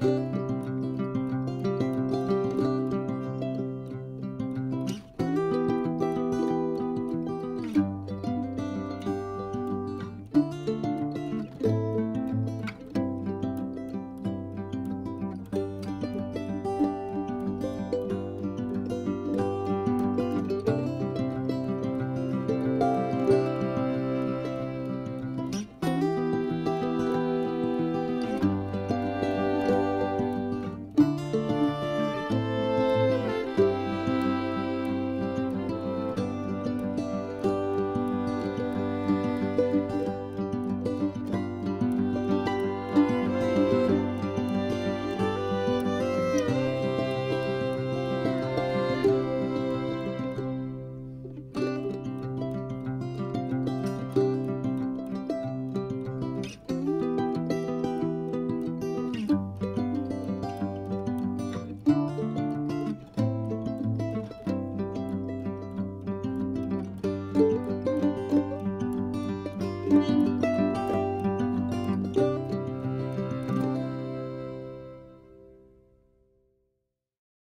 Música